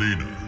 Selena.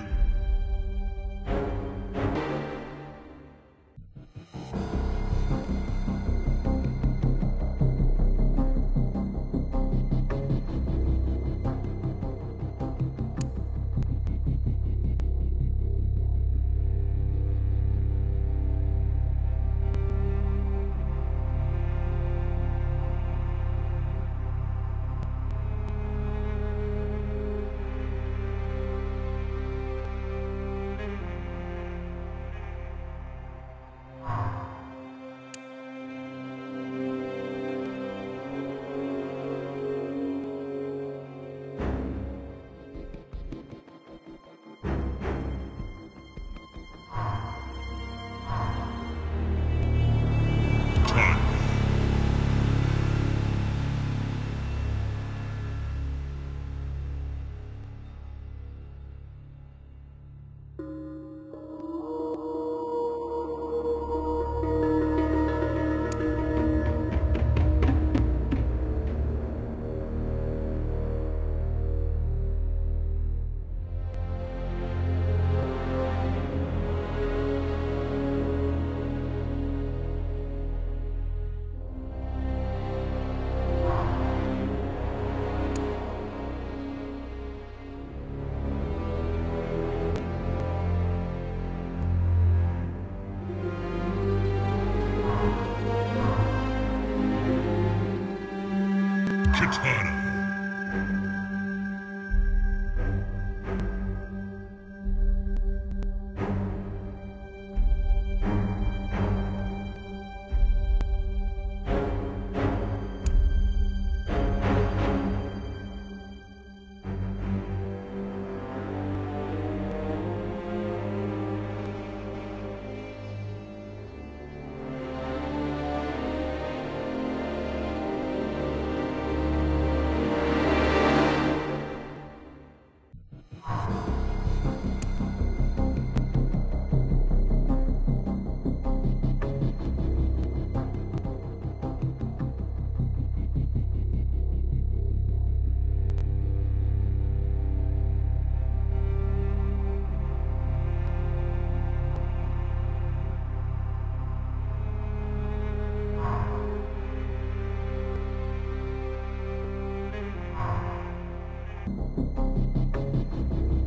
えっ?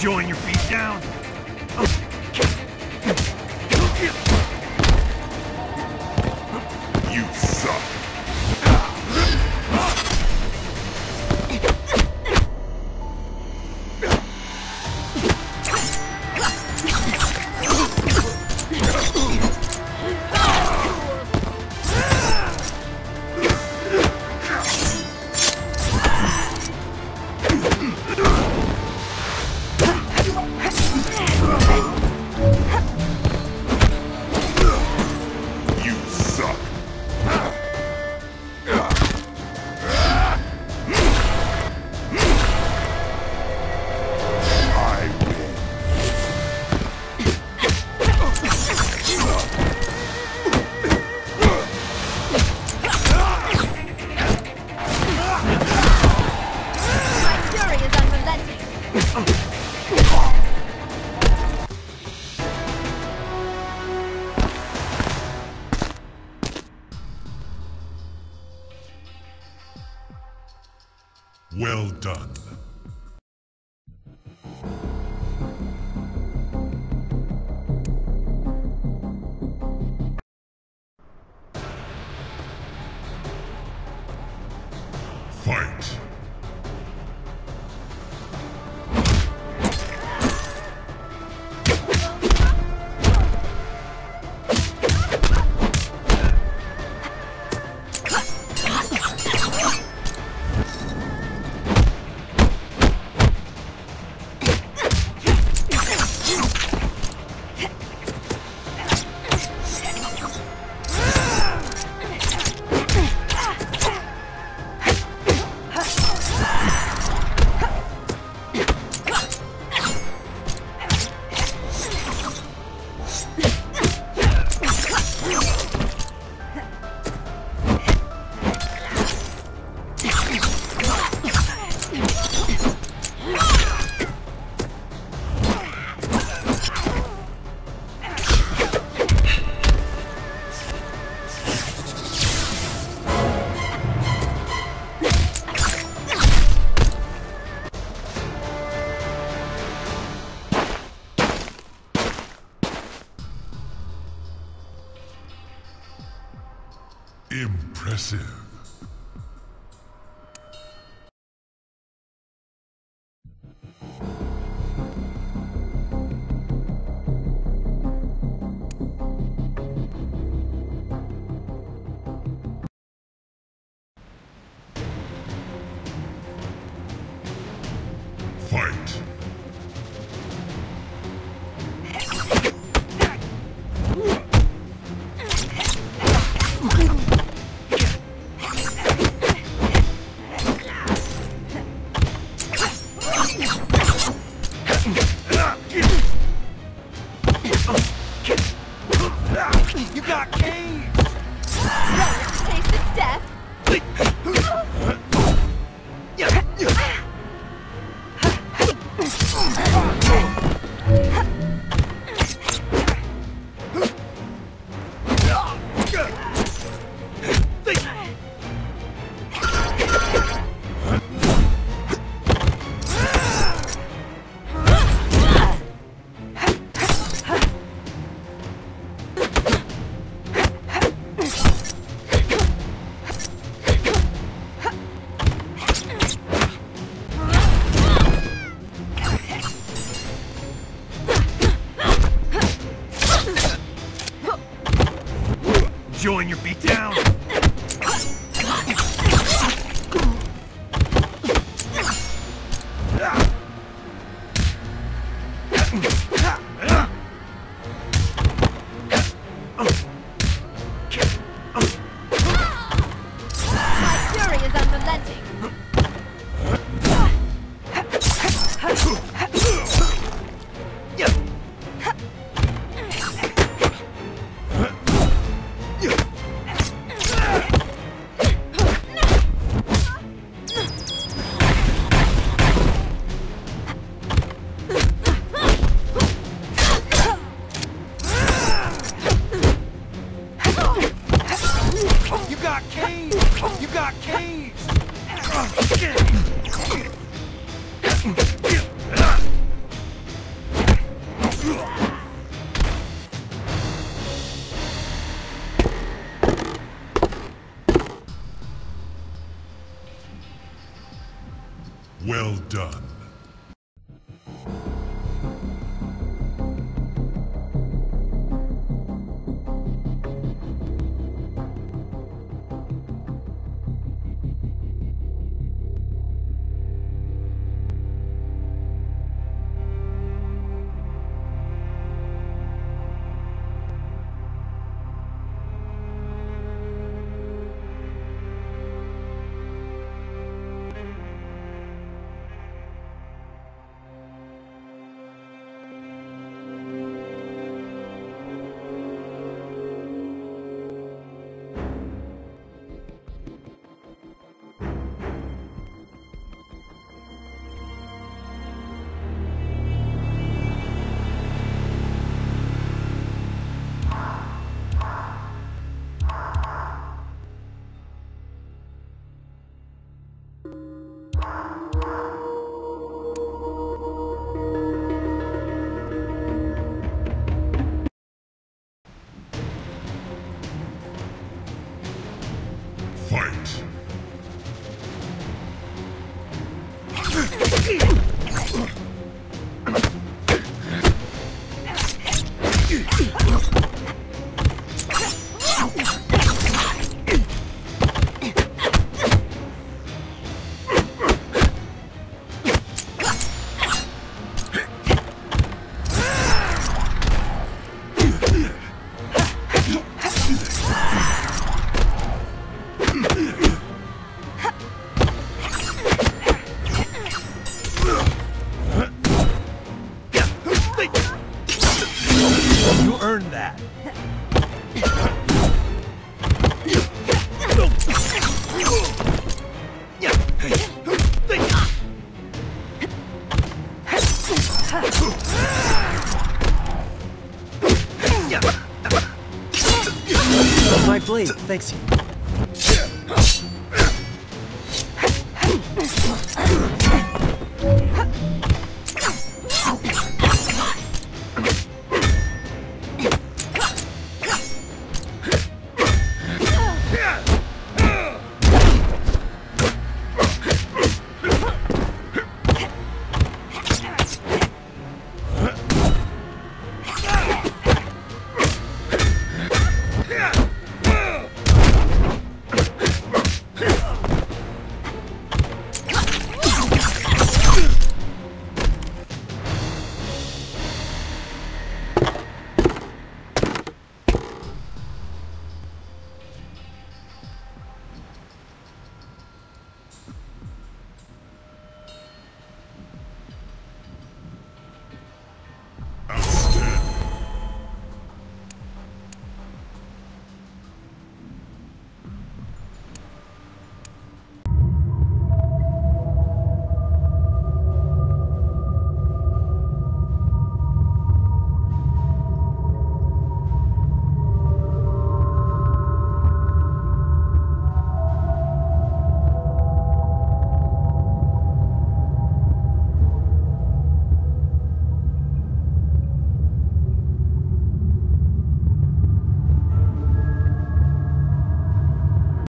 Join your feet Well done. Earned that. My blade, thanks.